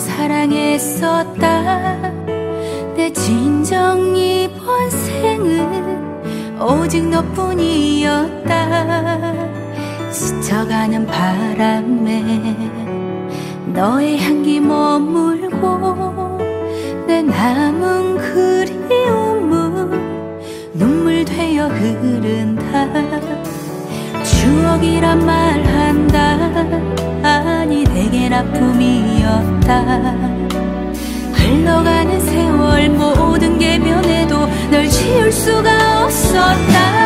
사랑했었다. 내 진정 이번 생은 오직 너뿐이었다. 스쳐가는 바람에 너의 향기 머물고 내 남은 그리움은 눈물 되어 흐른다. 추억이란 말한다. 아니다. 내 아픔이었다. 흘러가는 세월 모든 게 변해도 널 지울 수가 없었다.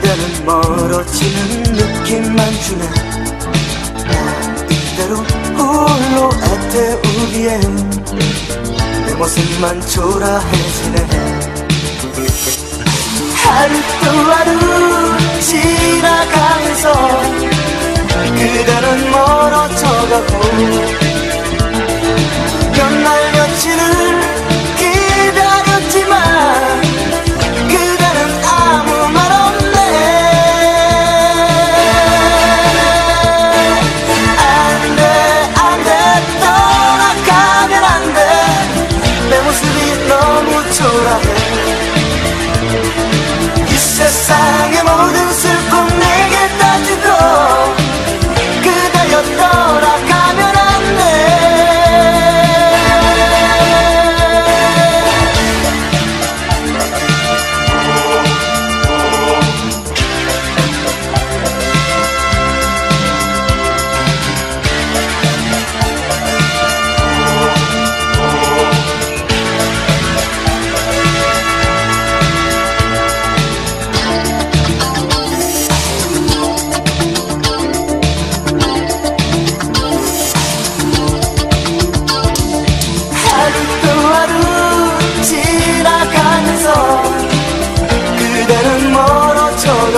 그대는 멀어지는 느낌만 주네. 날 이대로 홀로 애태우기엔 내 모습만 초라해지네. 하루또하루 지나가면서 그대는 멀어져가고 몇 날 며칠을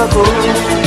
dor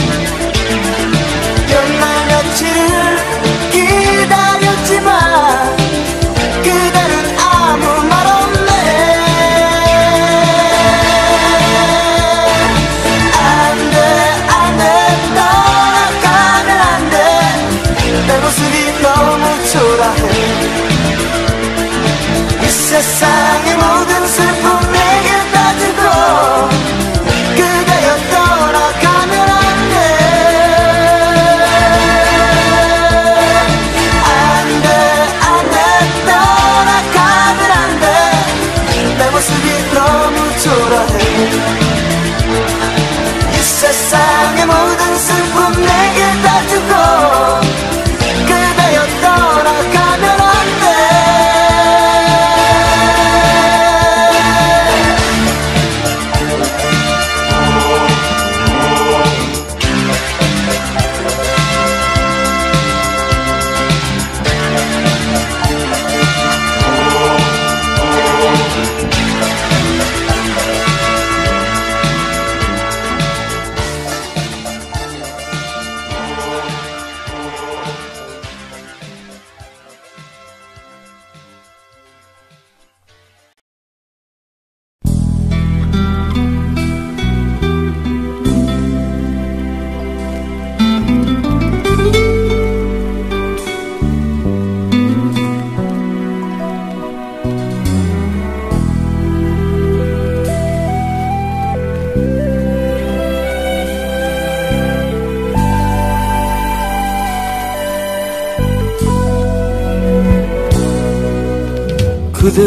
그대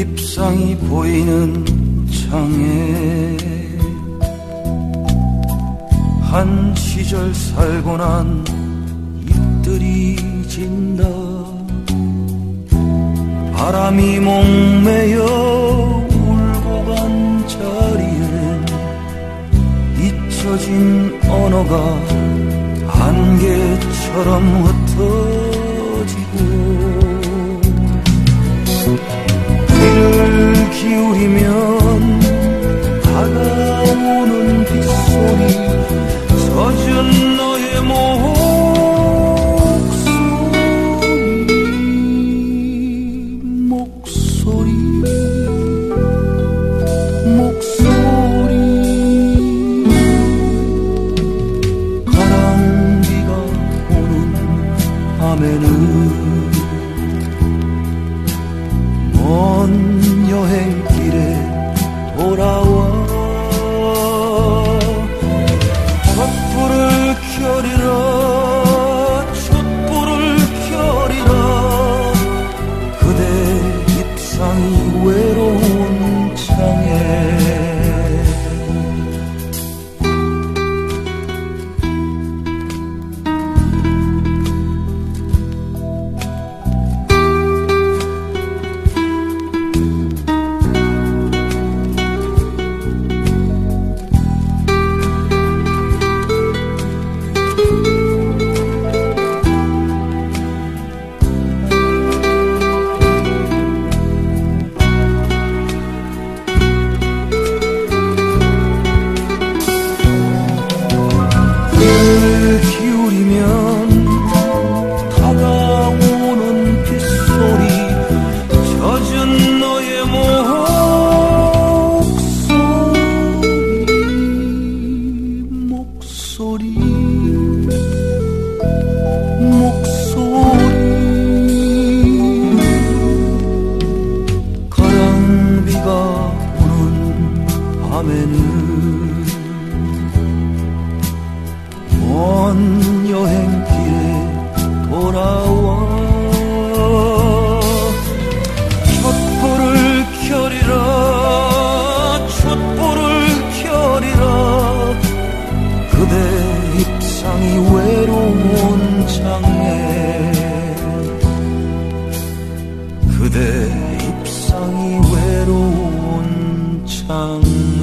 입상이 보이는 창에 한 시절 살고 난 잎들이 진다. 바람이 목매여 울고 간 자리엔 잊혀진 언어가 안개처럼 흩어 기울이면 다가오는 빗소리 젖은 너의 모험 그대 입상이 외로운 창에 그대 입상이 외로운 장애.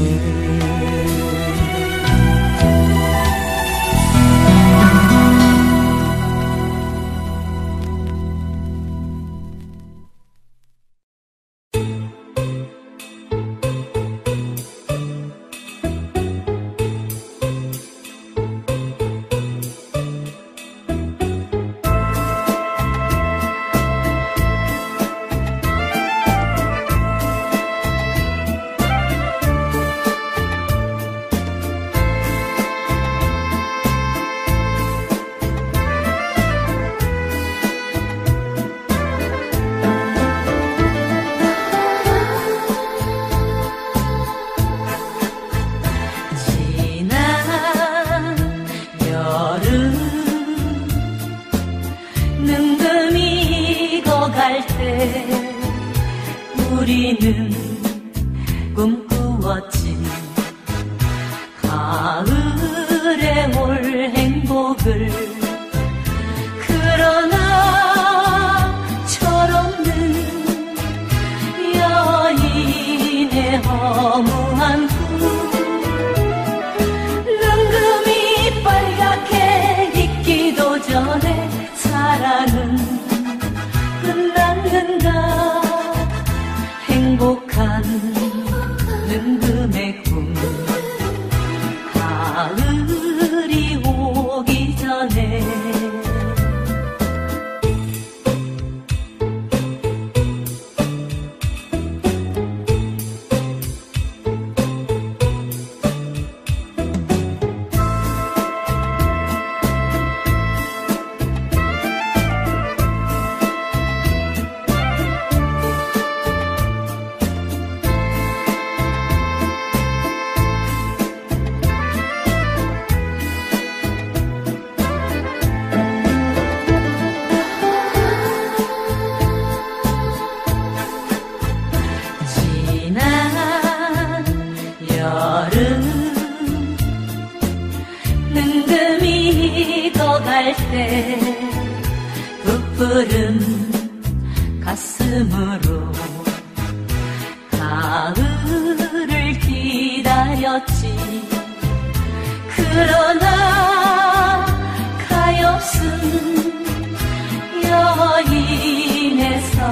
여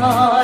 Oh.